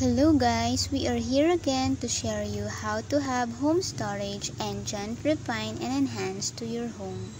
Hello guys, we are here again to share you how to have home storage enchant refine and enhance to your home.